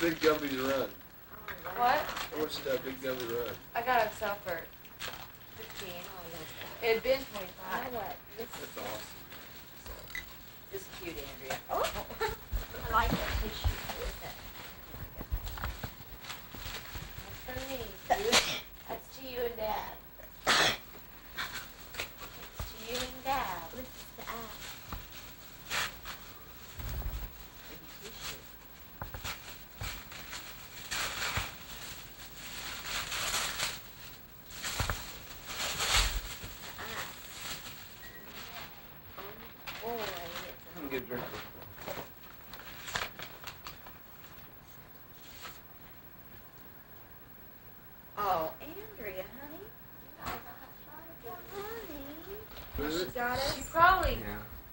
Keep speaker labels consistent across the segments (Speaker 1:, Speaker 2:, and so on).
Speaker 1: Big Gumby's run?
Speaker 2: What?
Speaker 1: How much did that Big gummy run?
Speaker 2: I got it sell for fifteen. It had been twenty-five.
Speaker 3: what? This,
Speaker 1: That's awesome.
Speaker 3: this is cute, Andrea. Oh, I like that tissue. What is that?
Speaker 2: That's for me. You- That's to you and Dad. It's to you and Dad.
Speaker 3: What's the eye? Pretty tissue. The eye. Oh, boy, it's a
Speaker 1: I'm gonna get a drink.
Speaker 3: Oh, Andrea, honey. Honey.
Speaker 1: What is
Speaker 3: She
Speaker 1: it?
Speaker 3: got
Speaker 2: She probably,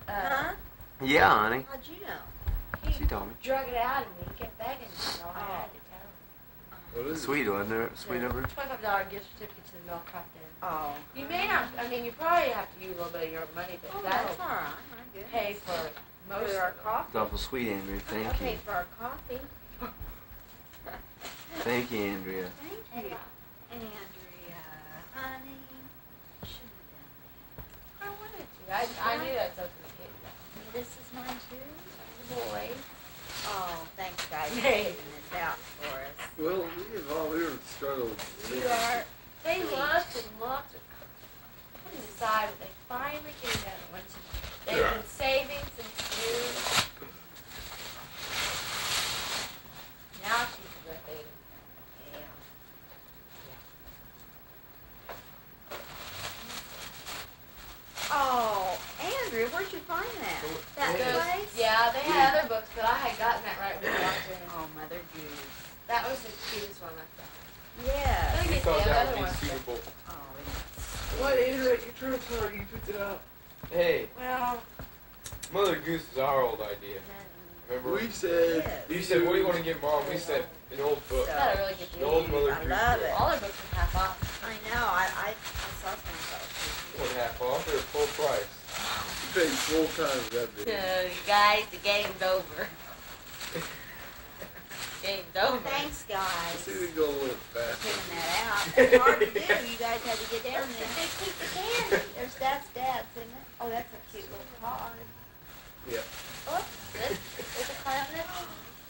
Speaker 4: Yeah.
Speaker 2: uh,
Speaker 3: Huh?
Speaker 4: Yeah, honey.
Speaker 3: How'd you know?
Speaker 2: he
Speaker 4: She told me.
Speaker 2: drug it out of me. He kept begging me, so I had to tell him.
Speaker 1: What is it?
Speaker 4: Sweet, wasn't there? Sweet over?
Speaker 2: Twenty-five dollar gift certificate to the milk crop den.
Speaker 3: Oh.
Speaker 2: You may not, I mean, you probably have to use a little bit of your own money,
Speaker 3: Oh,
Speaker 2: but
Speaker 3: that's
Speaker 2: that'll
Speaker 3: all right. I guess.
Speaker 2: pay for most
Speaker 3: For our
Speaker 2: it.
Speaker 4: It's awful sweet, Andrea. Thank
Speaker 3: pay
Speaker 4: you.
Speaker 3: Okay, for our coffee.
Speaker 4: Thank you, Andrea.
Speaker 3: Thank you. Andrea, honey. Shouldn't have done
Speaker 2: I wanted to. I, I knew that's something to get
Speaker 3: that. This is mine too.
Speaker 2: The boys.
Speaker 3: Oh, thanks guys for
Speaker 2: Hey.
Speaker 3: taking this out for us.
Speaker 1: Well, we have all, we were struggling.
Speaker 3: You are.
Speaker 2: They
Speaker 3: Sweet.
Speaker 2: looked and looked and couldn't decide, but they finally came down and went to, they've been saving since June. Now she's ripping.
Speaker 3: Yeah. Oh, Andrew, where'd you find that? That
Speaker 2: Those-
Speaker 3: place?
Speaker 2: Yeah, they had other books, but I had gotten that right when we walked in.
Speaker 3: Oh, Mother Goose.
Speaker 2: That was the cutest one I thought.
Speaker 3: Yes.
Speaker 2: Let me
Speaker 5: We thought
Speaker 2: the
Speaker 5: that
Speaker 2: other
Speaker 5: would
Speaker 2: one.
Speaker 5: be suitable.
Speaker 3: Oh,
Speaker 1: What, Andrew? You tried so hard. You picked it up.
Speaker 5: Hey,
Speaker 2: Well,
Speaker 5: Mother Goose is our old idea. Remember?
Speaker 1: We said.
Speaker 3: Yes.
Speaker 5: you said, what do you want to get mom? We said, an old book.
Speaker 3: So-
Speaker 2: got a really good
Speaker 5: The
Speaker 2: deal.
Speaker 5: old Mother
Speaker 3: I
Speaker 5: Goose
Speaker 3: love
Speaker 5: book.
Speaker 3: it.
Speaker 2: All their books are half off.
Speaker 3: I know. I I, I saw some of those.
Speaker 5: One half off, they're full price.
Speaker 1: You paid full time for that video.
Speaker 2: Uh, guys, the game's over. game's over.
Speaker 3: Thanks,
Speaker 1: I
Speaker 3: guys.
Speaker 1: see we go a little fast.
Speaker 3: Picking that out. It's hard to do. You guys had to get down there.
Speaker 2: They keep the candy.
Speaker 3: There's that's dad's, isn't it? Oh, that's a cute little card.
Speaker 1: Yeah.
Speaker 2: Oops, this is a card on this.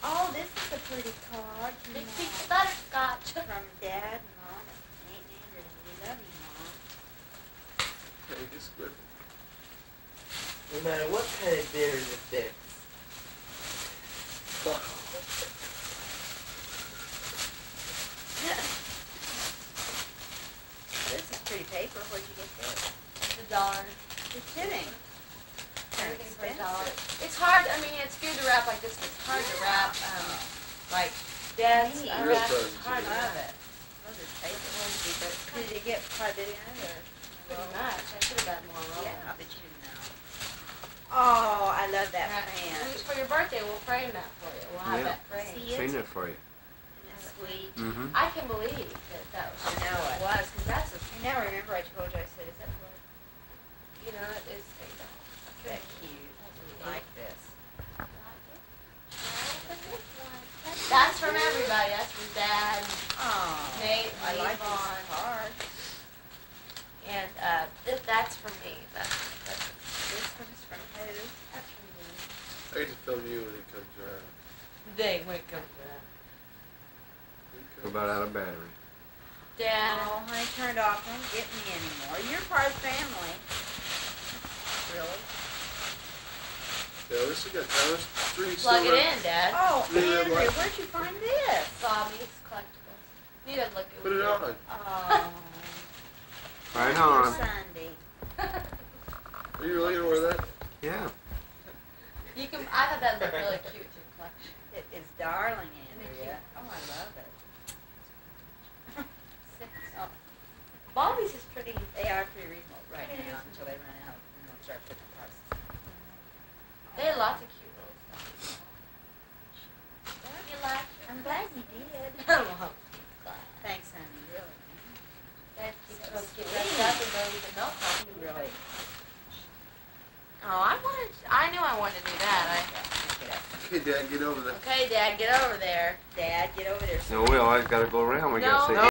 Speaker 3: Oh, this is a pretty card. from,
Speaker 2: Big piece of butterscotch.
Speaker 3: From dad Mom, and mom. Ain't Andrew, we love you, mom.
Speaker 1: Hey, just quit.
Speaker 6: No matter what kind of dinner it fits.
Speaker 3: This is pretty paper. Where'd you get this?
Speaker 2: The dollar.
Speaker 3: You're kidding. They're
Speaker 2: for a dollar. It's hard. I mean, it's good to wrap like this, but it's hard to wrap. Um, like dad's
Speaker 3: Neat.
Speaker 2: unwrapped.
Speaker 1: Real
Speaker 2: It's hard to
Speaker 1: presents,
Speaker 2: wrap it.
Speaker 3: Those are paper. But did you get quite a bit in it or?
Speaker 2: Pretty much. I should have got more roll.
Speaker 3: Yeah, but you didn't know. Oh, I love that print.
Speaker 2: For your birthday, we'll frame that for you. We'll have
Speaker 4: Yeah.
Speaker 2: that framed.
Speaker 3: See it?
Speaker 4: Seen it for you.
Speaker 3: Isn't it sweet?
Speaker 4: Mm-hmm.
Speaker 2: I can believe that that was
Speaker 3: I know
Speaker 2: what
Speaker 3: it.
Speaker 2: it was, because that's a,
Speaker 3: I now remember I told you, I said, is that for,
Speaker 2: you know, it is.
Speaker 3: that cute? Like this.
Speaker 2: That's from everybody. That's from Dad
Speaker 3: Oh,
Speaker 2: Nate,
Speaker 3: I like
Speaker 2: Yvonne.
Speaker 3: this card.
Speaker 2: and uh, th- that's from me. That's that's,
Speaker 3: This one's from who?
Speaker 2: that's from me.
Speaker 1: I get to film you when he comes around.
Speaker 2: They when it comes around. that.
Speaker 4: We're about out of battery.
Speaker 2: Dad.
Speaker 3: Oh, honey, turned off. Don't get me anymore. You're part of family. Really?
Speaker 1: Yeah, this we got now there's three
Speaker 2: Plug
Speaker 1: silver-
Speaker 2: it in, Dad.
Speaker 3: Oh,
Speaker 1: Leave it
Speaker 3: Andrew,
Speaker 1: like-
Speaker 3: where'd you find this?
Speaker 2: Bobby's collectibles. Need to look at
Speaker 1: Put it on.
Speaker 3: Oh,
Speaker 4: Right
Speaker 3: for
Speaker 4: on.
Speaker 3: Sunday.
Speaker 1: Are you really gonna wear that?
Speaker 4: Yeah.
Speaker 2: You can. I thought that looked really cute with your collection.
Speaker 3: It is darling,
Speaker 2: Isn't it
Speaker 3: Andrea. Oh, I love it.
Speaker 2: Six. Oh. Bobby's is pretty.
Speaker 3: They are pretty reasonable right
Speaker 2: Pretty
Speaker 3: now
Speaker 2: reasonable.
Speaker 3: until they run out and they'll start putting prices.
Speaker 2: They had lots of cute little stuff. You like?
Speaker 3: I'm glad you did.
Speaker 2: Well,
Speaker 3: Thanks, honey, really.
Speaker 2: Dad keeps supposed to get dressed up and go to the milk
Speaker 3: You really.
Speaker 2: Oh, Oh, I wanted. I knew I wanted to do that. I
Speaker 3: Get up.
Speaker 1: Okay, Dad, get over there.
Speaker 2: Okay, Dad, get over there.
Speaker 3: Dad, get over there.
Speaker 4: No, Will, I gotta go around. We
Speaker 2: No,
Speaker 4: gotta say
Speaker 2: no.